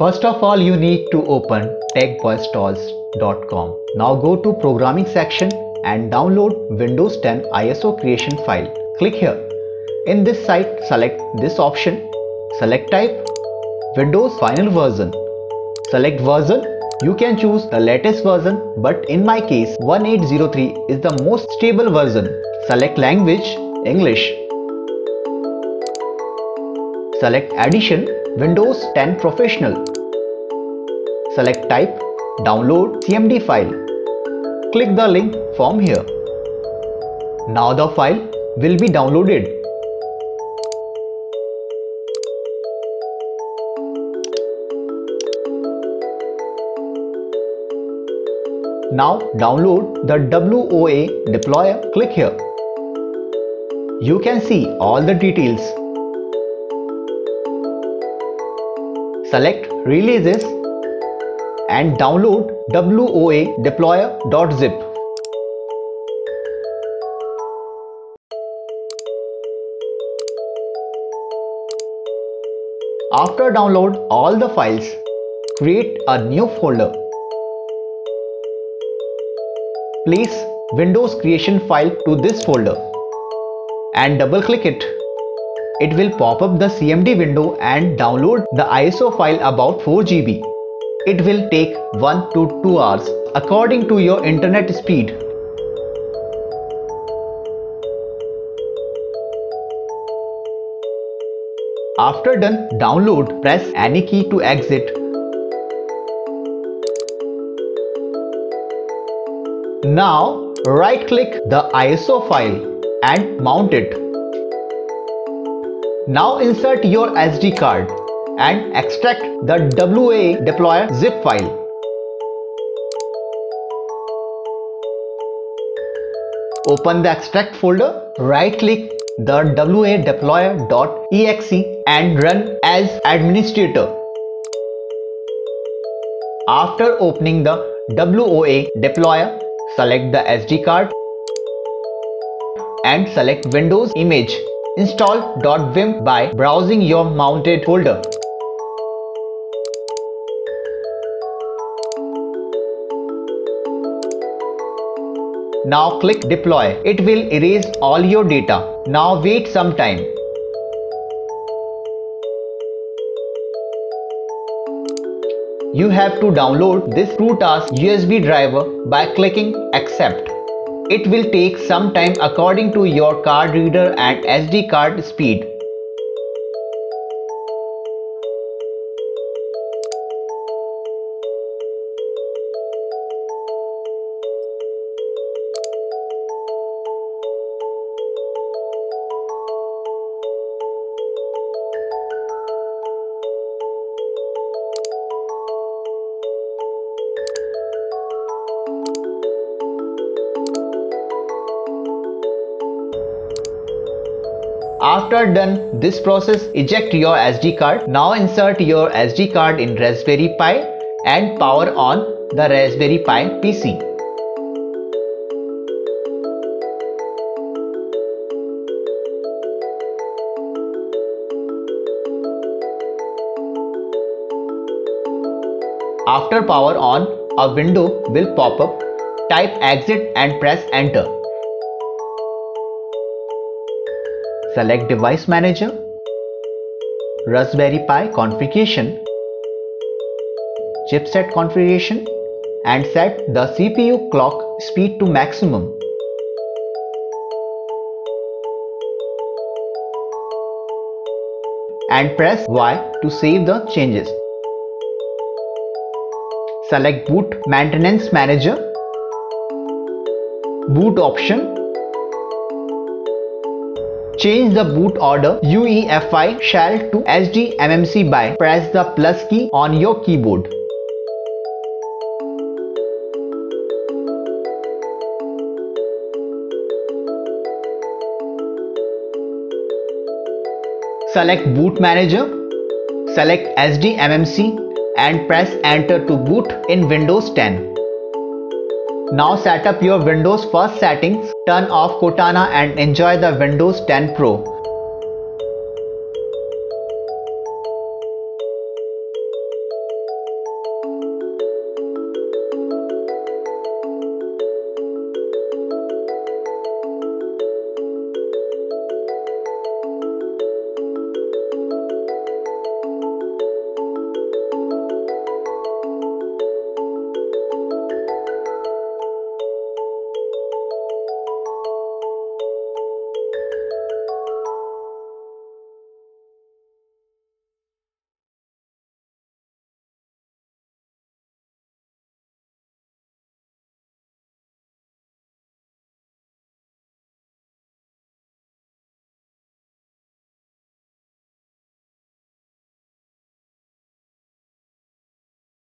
First of all, you need to open techboystoys.com. Now go to programming section and download Windows 10 ISO creation file. Click here. In this site, select this option. Select type Windows final version. Select version. You can choose the latest version, but in my case, 1803 is the most stable version. Select language, English. Select edition, Windows 10 Professional. Select type, download CMD file. Click the link from here. Now the file will be downloaded. Now download the WOA deployer. Click here. You can see all the details. Select releases and download WOA deployer.zip. After download all the files, create a new folder Place Windows creation file to this folder and double click it. It will pop up the CMD window and download the ISO file about 4 GB. It will take 1 to 2 hours according to your internet speed. After done, download, press any key to exit Now right click the ISO file and mount it. Now insert your SD card and extract the WOA deployer zip file. Open the extract folder, right click the WOA deployer.exe and run as administrator. After opening the WOA deployer, select the SD card and select Windows image. Install .wim by browsing your mounted folder. Now click deploy. It will erase all your data. Now wait some time. You have to download this TrueTAS USB driver by clicking accept. It will take some time according to your card reader and SD card speed. After done this process, eject your SD card. Now insert your SD card in Raspberry Pi and power on the Raspberry Pi PC. After power on, a window will pop up. Type exit and press enter. Select Device Manager, Raspberry Pi configuration, chipset configuration and set the CPU clock speed to maximum. And press Y to save the changes. Select Boot Maintenance Manager, Boot option Change the boot order UEFI shell to SDMMC by press the plus key on your keyboard. Select boot manager, select SDMMC and press enter to boot in Windows 10. Now set up your Windows first settings, turn off Cortana and enjoy the Windows 10 Pro.